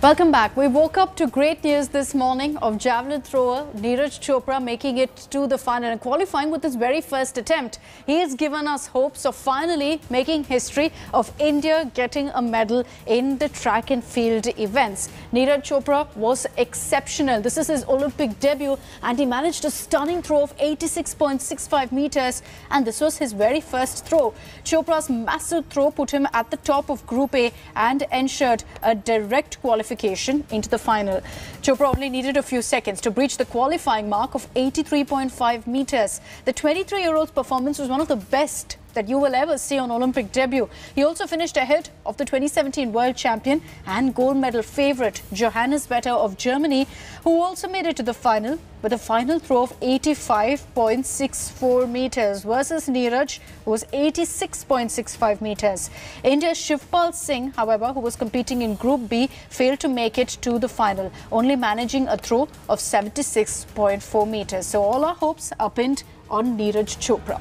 Welcome back. We woke up to great news this morning of javelin thrower Neeraj Chopra making it to the final and qualifying with his very first attempt. He has given us hopes of finally making history of India getting a medal in the track and field events. Neeraj Chopra was exceptional. This is his Olympic debut and he managed a stunning throw of 86.65 meters and this was his very first throw. Chopra's massive throw put him at the top of Group A and ensured a direct qualification qualification into the final. Chopra only needed a few seconds to breach the qualifying mark of 83.5 meters. The 23-year-old's performance was one of the best that you will ever see on Olympic debut. He also finished ahead of the 2017 world champion and gold medal favourite Johannes Vetter of Germany, who also made it to the final with a final throw of 85.64 metres versus Neeraj, who was 86.65 metres. India's Shivpal Singh, however, who was competing in Group B, failed to make it to the final, only managing a throw of 76.4 metres. So all our hopes are pinned on Neeraj Chopra.